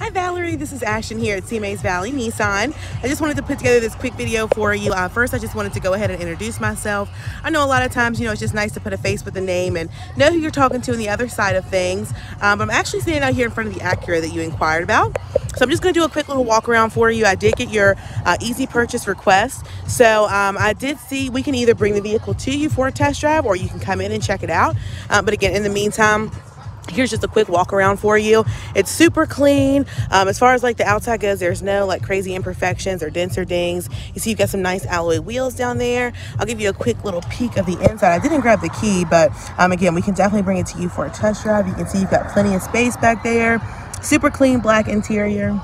Hi Valerie, this is Ashton here at CMA's Valley Nissan. I just wanted to put together this quick video for you. Uh, first, I just wanted to go ahead and introduce myself. I know a lot of times, you know, it's just nice to put a face with a name and know who you're talking to on the other side of things. Um, I'm actually standing out here in front of the Acura that you inquired about. So I'm just going to do a quick little walk around for you. I did get your uh, easy purchase request. So um, I did see we can either bring the vehicle to you for a test drive or you can come in and check it out. Uh, but again, in the meantime, here's just a quick walk around for you. It's super clean. Um, as far as like the outside goes there's no like crazy imperfections or dents or dings. You see you've got some nice alloy wheels down there. I'll give you a quick little peek of the inside. I didn't grab the key but um, again we can definitely bring it to you for a test drive. You can see you've got plenty of space back there. Super clean black interior.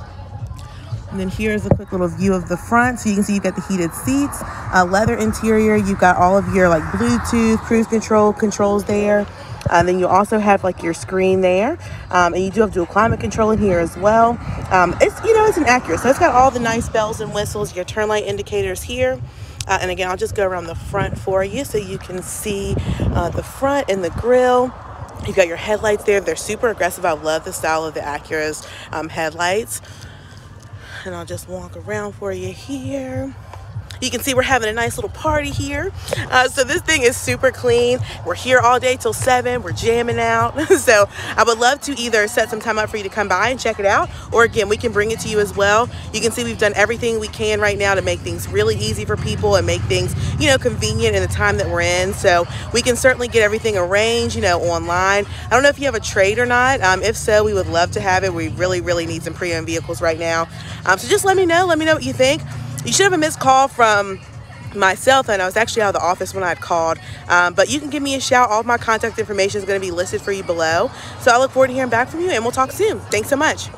And then here's a quick little view of the front. So you can see you've got the heated seats, uh, leather interior. You've got all of your like Bluetooth, cruise control controls there. And uh, then you also have like your screen there. Um, and you do have dual climate control in here as well. Um, it's, you know, it's an Acura. So it's got all the nice bells and whistles, your turn light indicators here. Uh, and again, I'll just go around the front for you so you can see uh, the front and the grill. You got your headlights there. They're super aggressive. I love the style of the Acura's um, headlights. And I'll just walk around for you here. You can see we're having a nice little party here. Uh, so this thing is super clean. We're here all day till 7. We're jamming out. so I would love to either set some time up for you to come by and check it out. Or again, we can bring it to you as well. You can see we've done everything we can right now to make things really easy for people and make things, you know, convenient in the time that we're in. So we can certainly get everything arranged, you know, online. I don't know if you have a trade or not. Um, if so, we would love to have it. We really, really need some pre-owned vehicles right now. Um, so just let me know. Let me know what you think. You should have a missed call from myself and I was actually out of the office when I had called. Um, but you can give me a shout. All my contact information is going to be listed for you below. So I look forward to hearing back from you and we'll talk soon. Thanks so much